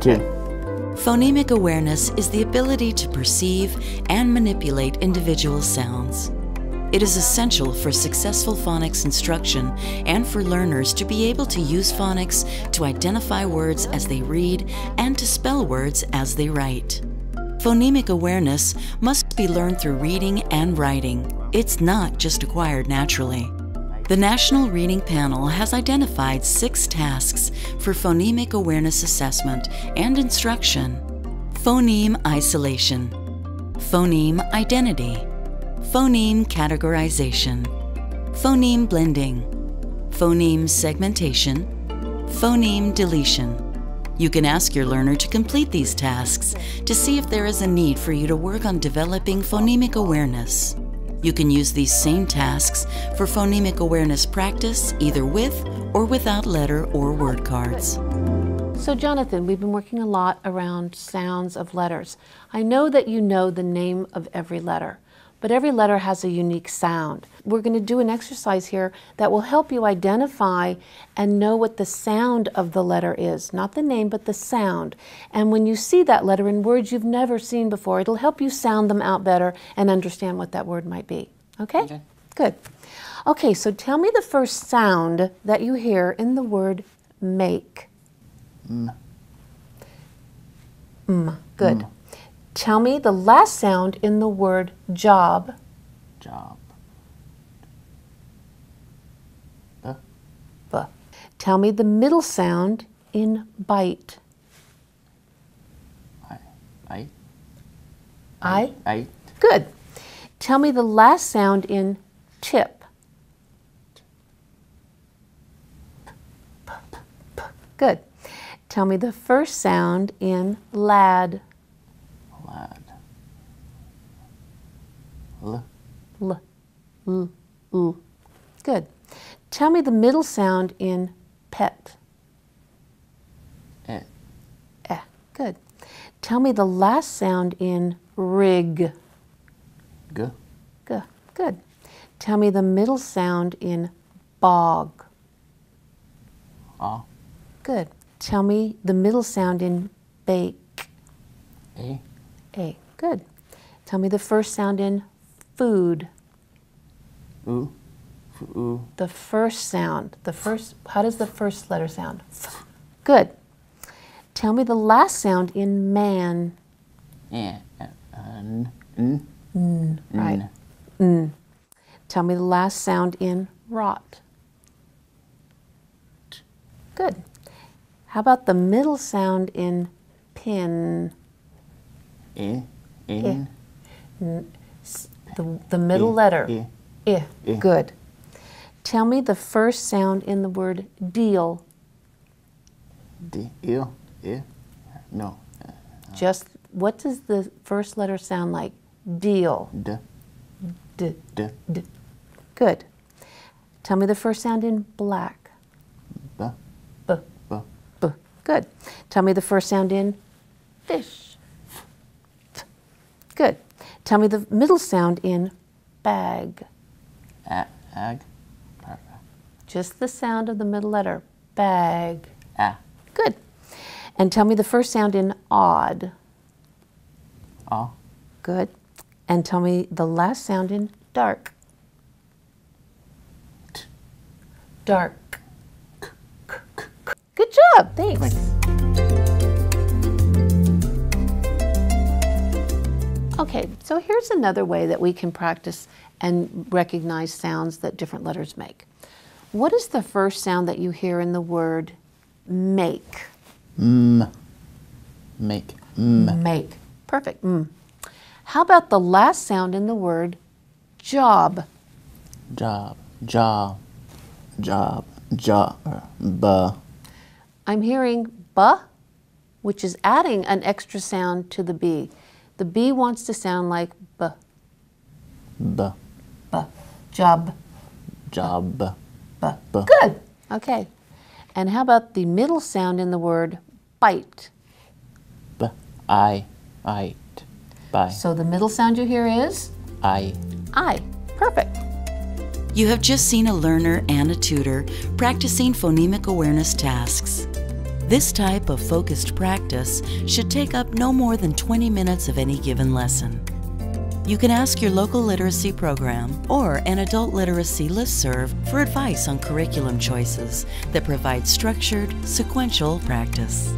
Perfect. Phonemic awareness is the ability to perceive and manipulate individual sounds. It is essential for successful phonics instruction and for learners to be able to use phonics to identify words as they read and to spell words as they write. Phonemic awareness must be learned through reading and writing. It's not just acquired naturally. The National Reading Panel has identified six tasks for phonemic awareness assessment and instruction. Phoneme isolation, phoneme identity, phoneme categorization, phoneme blending, phoneme segmentation, phoneme deletion. You can ask your learner to complete these tasks to see if there is a need for you to work on developing phonemic awareness. You can use these same tasks for phonemic awareness practice either with or without letter or word cards. So, Jonathan, we've been working a lot around sounds of letters. I know that you know the name of every letter, but every letter has a unique sound. We're going to do an exercise here that will help you identify and know what the sound of the letter is. Not the name, but the sound. And when you see that letter in words you've never seen before, it'll help you sound them out better and understand what that word might be. Okay? Okay. Good. Okay, so tell me the first sound that you hear in the word make. M. Mm, good. Tell me the last sound in the word job. Job. B. Tell me the middle sound in bite. I. I. I. I. Good. Tell me the last sound in tip. Good. Tell me the first sound in. Lad. L. L. L. L. Good. Tell me the middle sound in pet. E. Eh. Good. Tell me the last sound in rig. G. G. Good. Tell me the middle sound in bog. A. Good. Tell me the middle sound in bake. A. A. Good. Tell me the first sound in food. F. U. The first sound. The first. How does the first letter sound? Good. Tell me the last sound in man. N. N. N. Right. N. Tell me the last sound in rot. Good. How about the middle sound in pin? E. N. The, the middle E, letter. E. I. E. Good. Tell me the first sound in the word deal. D. E. No. Just what does the first letter sound like? Deal. D. D. D. D. Good. Tell me the first sound in black. B. B. B. B. Good. Tell me the first sound in fish. Good. Tell me the middle sound in bag. A. Ag. Just the sound of the middle letter. Bag. A. Good. And tell me the first sound in odd. A. Good. And tell me the last sound in dark. Dark. Good job. Thanks. Okay, so here's another way that we can practice and recognize sounds that different letters make. What is the first sound that you hear in the word make? M. Make. M. Make. Perfect. Mm. How about the last sound in the word job? Job. Job. Job. Job. B. I'm hearing ba, which is adding an extra sound to the B. The B wants to sound like b, B. b, job, Job. b. B. Good. Okay. And how about the middle sound in the word bite? B. I. I. By. So the middle sound you hear is I. I. Perfect. You have just seen a learner and a tutor practicing phonemic awareness tasks. This type of focused practice should take up no more than 20 minutes of any given lesson. You can ask your local literacy program or an adult literacy listserv for advice on curriculum choices that provide structured, sequential practice.